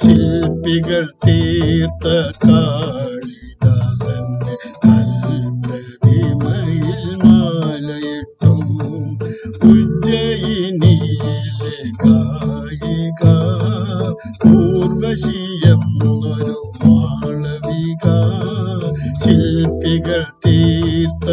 ശില്പികൾ തീർത്ത കാളിദാസന്റെ കൽപ്രതിമയിൽ മാലയിട്ടും ഉജ്ജയിനിയിലെ കായിക പൂർവശിയം ഒരു മാളവിക ശില്പികൾ തീർത്ത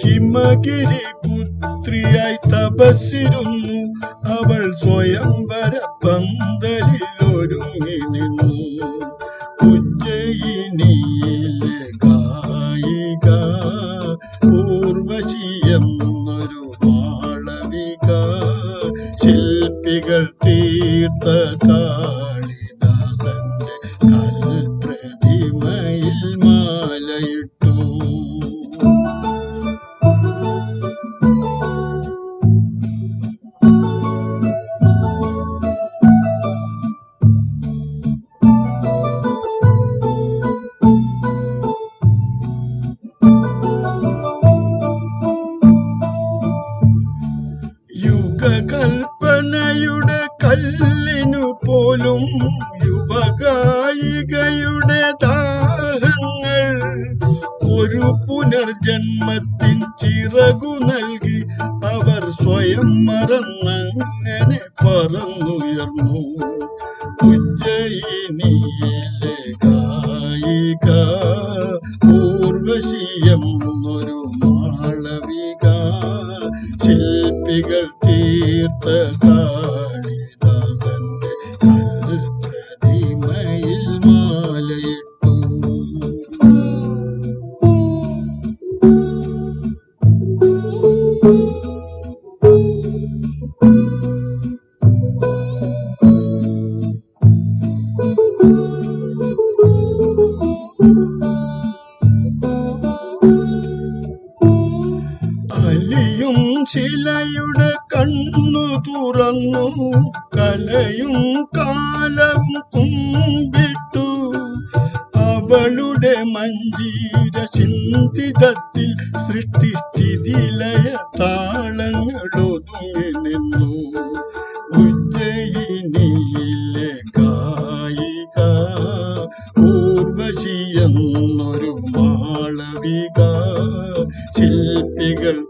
ഹിമഗിരി പുത്രിയായി തപസ്സിരുന്നു. അവൾ സ്വയംവര പന്തലിൽ ഒരുങ്ങി നിന്നു. ഉജ്ജയിനിയിലെ കായിക പൂർവശീയം ഒരു മാളവിക ശില്പികൾ തീർത്ത പുനർജന്മത്തിൻ ചിറകു നൽകി അവർ സ്വയം മറന്നങ്ങനെ പറന്നുയർന്നു. ഉജ്ജയിനിയിലെ കായിക പൂർവശീയം ഒരു മാളവിക. ശില്പികൾ തീർത്ത അലിയും ചിലയുടെ കണ്ണു തുറന്നു കലയും കാലവും കുമ്പിട്ടു. അവളുടെ മഞ്ജീര ചിന്തിതത്തിൽ സൃഷ്ടിസ്ഥിതിലയ താള el,